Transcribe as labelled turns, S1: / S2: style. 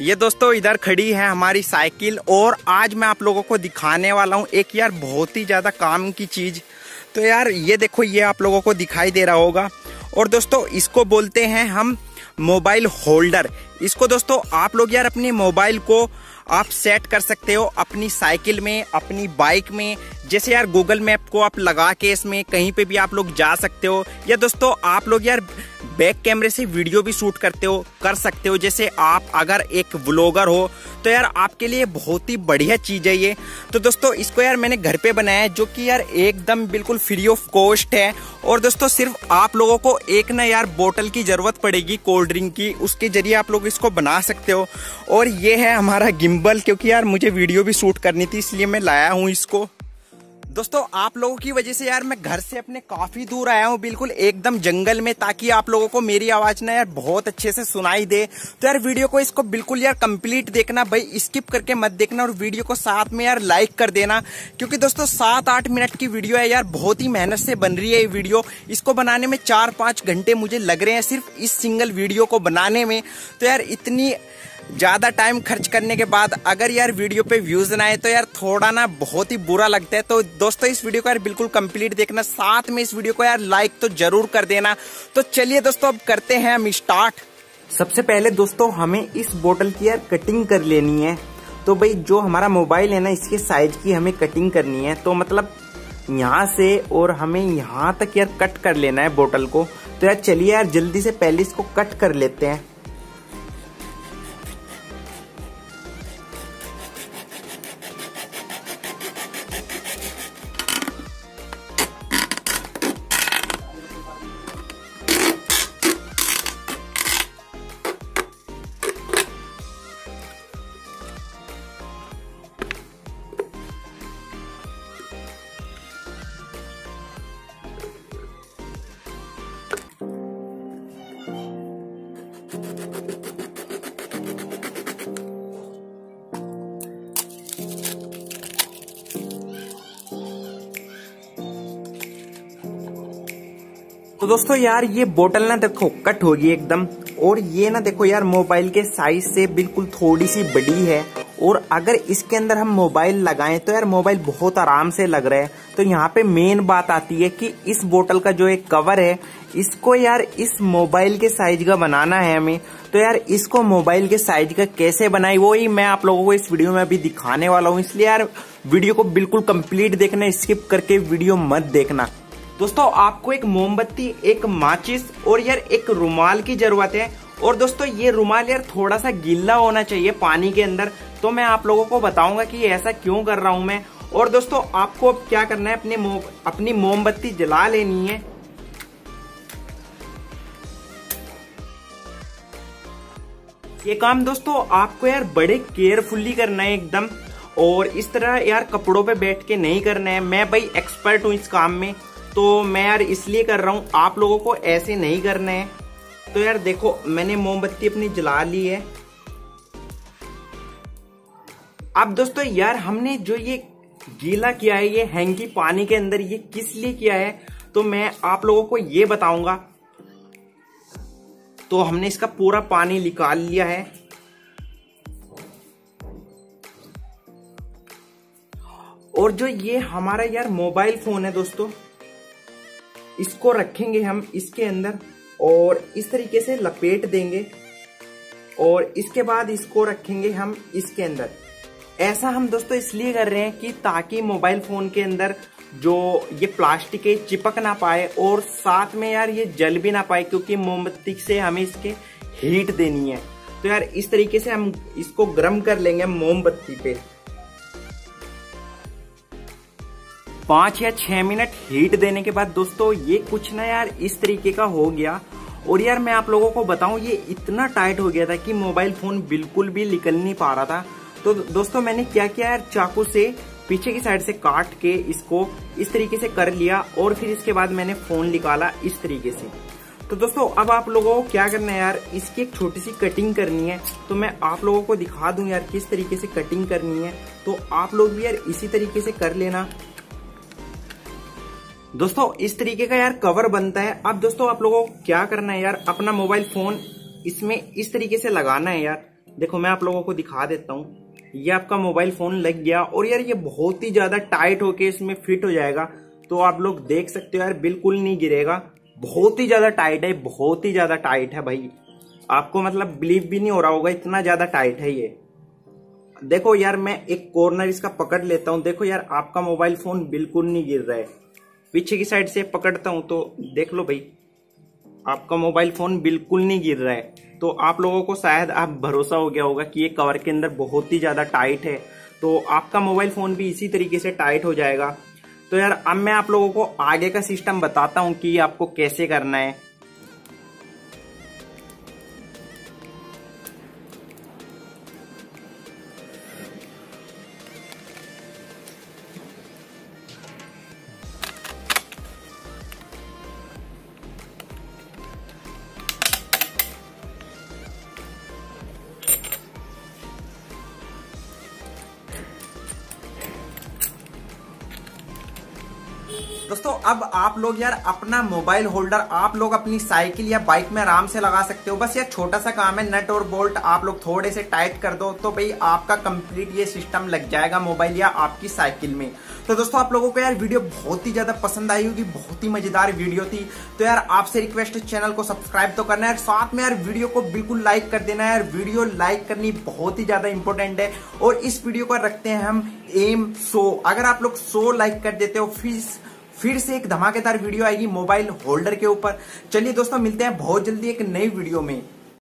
S1: ये दोस्तों इधर खड़ी है हमारी साइकिल और आज मैं आप लोगों को दिखाने वाला हूँ एक यार बहुत ही ज़्यादा काम की चीज़। तो यार, ये देखो, ये आप लोगों को दिखाई दे रहा होगा। और दोस्तों, इसको बोलते हैं हम मोबाइल होल्डर। इसको दोस्तों, आप लोग यार अपने मोबाइल को आप सेट कर सकते हो अपनी साइकिल में, अपनी बाइक में। जैसे यार, गूगल मैप को आप लगा के इसमें कहीं पे भी आप लोग जा सकते हो। या दोस्तों, आप लोग यार बैक कैमरे से वीडियो भी शूट करते हो, कर सकते हो। जैसे आप अगर एक व्लॉगर हो तो यार आपके लिए बहुत ही बढ़िया चीज़ है ये। तो दोस्तों, इसको यार मैंने घर पे बनाया है, जो कि यार एकदम बिल्कुल फ्री ऑफ़ कॉस्ट है। और दोस्तों, सिर्फ़ आप लोगों को एक ना यार बोतल की ज़रूरत पड़ेगी कोल्ड ड्रिंक की। उसके ज़रिए आप लोग इसको बना सकते हो। और ये है हमारा गिम्बल क्योंकि यार मुझे वीडियो भी शूट करनी थी, इसलिए मैं लाया हूँ इसको। दोस्तों, आप लोगों की वजह से यार मैं घर से अपने काफ़ी दूर आया हूँ, बिल्कुल एकदम जंगल में, ताकि आप लोगों को मेरी आवाज़ ना यार बहुत अच्छे से सुनाई दे। तो यार वीडियो को इसको बिल्कुल यार कंप्लीट देखना, भाई स्किप करके मत देखना, और वीडियो को साथ में यार लाइक कर देना, क्योंकि दोस्तों सात आठ मिनट की वीडियो है यार, बहुत ही मेहनत से बन रही है ये वीडियो। इसको बनाने में चार पाँच घंटे मुझे लग रहे हैं सिर्फ़ इस सिंगल वीडियो को बनाने में। तो यार इतनी ज़्यादा टाइम खर्च करने के बाद अगर यार वीडियो पे व्यूज़ ना आए तो यार थोड़ा ना बहुत ही बुरा लगता है। तो दोस्तों, इस वीडियो को यार बिल्कुल कंप्लीट देखना। साथ में इस वीडियो को यार लाइक तो ज़रूर कर देना। तो चलिए दोस्तों, अब करते हैं हम स्टार्ट सबसे पहले दोस्तों, हमें इस बोतल की यार कटिंग कर लेनी है। तो भाई, जो हमारा मोबाइल है ना, इसके साइज़ की हमें कटिंग करनी है। तो मतलब यहाँ से और हमें यहाँ तक यार कट कर लेना है बोतल को। तो यार चलिए यार, जल्दी से पहले इसको कट कर लेते हैं। तो दोस्तों यार, ये बोतल ना देखो कट होगी एकदम। और ये ना देखो यार मोबाइल के साइज़ से बिल्कुल थोड़ी सी बड़ी है। और अगर इसके अंदर हम मोबाइल लगाएँ तो यार मोबाइल बहुत आराम से लग रहा है। तो यहाँ पे मेन बात आती है कि इस बोतल का जो एक कवर है, इसको यार इस मोबाइल के साइज़ का बनाना है हमें। तो यार, इसको मोबाइल के साइज़ का कैसे बनाए वो ही मैं आप लोगों को इस वीडियो में अभी दिखाने वाला हूँ। इसलिए यार वीडियो को बिल्कुल कंप्लीट देखना स्किप करके वीडियो मत देखना। दोस्तों आपको एक मोमबत्ती एक माचिस और यार एक रुमाल की ज़रूरत है। और दोस्तों ये रुमाल यार थोड़ा सा गीला होना चाहिए पानी के अंदर। तो मैं आप लोगों को बताऊँगा कि ऐसा क्यों कर रहा हूँ मैं। और दोस्तों आपको अब क्या करना है? अपने मो, अपनी मोमबत्ती जला लेनी है। ये काम दोस्तों आपको यार बड़े केयरफुल्ली करना है एकदम। और इस तरह यार कपड़ों पे बैठ के नहीं करना है। मैं भाई एक्सपर्ट हूँ इस काम में। तो मैं यार इसलिए कर रहा हूँ, आप लोगों को ऐसे नहीं करने हैं। तो यार देखो, मैंने मोमबत्ती अपनी जला ली है। अब दोस्तों यार, हमने जो ये गीला किया है, ये हैंकी पानी के अंदर ये किस लिए किया है तो मैं आप लोगों को ये बताऊँगा। तो हमने इसका पूरा पानी निकाल लिया है। और जो ये हमारा यार मोबाइल फ़ोन है दोस्तों इसको रखेंगे हम इसके अंदर और इस तरीके से लपेट देंगे और इसके बाद इसको रखेंगे हम इसके अंदर। ऐसा हम दोस्तों इसलिए कर रहे हैं कि ताकि मोबाइल फ़ोन के अंदर जो ये प्लास्टिक है चिपक ना पाए और साथ में यार ये जल भी ना पाए, क्योंकि मोमबत्ती से हमें इसके हीट देनी है। तो यार इस तरीके से हम इसको गर्म कर लेंगे मोमबत्ती पे। पाँच या छह मिनट हीट देने के बाद दोस्तों, ये कुछ ना यार इस तरीके का हो गया। और यार मैं आप लोगों को बताऊँ, ये इतना टाइट हो गया था कि मोबाइल फ़ोन बिल्कुल भी निकल नहीं पा रहा था। तो दोस्तों, मैंने क्या किया यार, चाकू से पीछे की साइड से काट के इसको इस तरीके से कर लिया और फिर इसके बाद मैंने फ़ोन निकाला इस तरीके से। तो दोस्तों, अब आप लोगों को क्या करना है यार, इसकी एक छोटी सी कटिंग करनी है। तो मैं आप लोगों को दिखा दूँ यार किस तरीके से कटिंग करनी है। तो आप लोग भी यार इसी तरीके से कर लेना। दोस्तों, इस तरीके का यार कवर बनता है। अब दोस्तों, आप लोगों को क्या करना है यार? अपना मोबाइल फ़ोन इसमें इस तरीके से लगाना है यार। देखो, मैं आप लोगों को दिखा देता हूँ। ये आपका मोबाइल फ़ोन लग गया और यार ये बहुत ही ज़्यादा टाइट होके इसमें फिट हो जाएगा। तो आप लोग देख सकते हो यार, बिल्कुल नहीं गिरेगा। बहुत ही ज़्यादा टाइट है, बहुत ही ज़्यादा टाइट है भाई। आपको मतलब बिलीव भी नहीं हो रहा होगा, इतना ज़्यादा टाइट है ये। देखो यार, मैं एक कॉर्नर इसका पकड़ लेता हूँ। देखो यार, आपका मोबाइल फ़ोन बिल्कुल नहीं गिर रहा है। पीछे की साइड से पकड़ता हूँ तो देख लो भाई, आपका मोबाइल फ़ोन बिल्कुल नहीं गिर रहा है। तो आप लोगों को शायद आप भरोसा हो गया होगा कि ये कवर के अंदर बहुत ही ज़्यादा टाइट है। तो आपका मोबाइल फ़ोन भी इसी तरीके से टाइट हो जाएगा। तो यार, अब मैं आप लोगों को आगे का सिस्टम बताता हूँ कि आपको कैसे करना है। दोस्तों, अब आप लोग यार अपना मोबाइल होल्डर, आप लोग अपनी साइकिल या बाइक में आराम से लगा सकते हो। बस यार छोटा सा काम है, नट और बोल्ट आप लोग थोड़े से टाइट कर दो तो भाई आपका कंप्लीट ये सिस्टम लग जाएगा मोबाइल या आपकी साइकिल में। तो दोस्तों, आप लोगों को यार वीडियो बहुत ही ज़्यादा पसंद आई होगी, बहुत ही मज़ेदार वीडियो थी। तो यार आपसे रिक्वेस्ट है चैनल को सब्सक्राइब तो करना है साथ में यार वीडियो को बिल्कुल लाइक कर देना है। यार वीडियो लाइक करनी बहुत ही ज़्यादा इंपॉर्टेंट है और इस वीडियो को रखते हैं हम एम सो। अगर आप लोग सो लाइक कर देते हो, फिर फिर से एक धमाकेदार वीडियो आएगी मोबाइल होल्डर के ऊपर। चलिए दोस्तों, मिलते हैं बहुत जल्दी एक नई वीडियो में।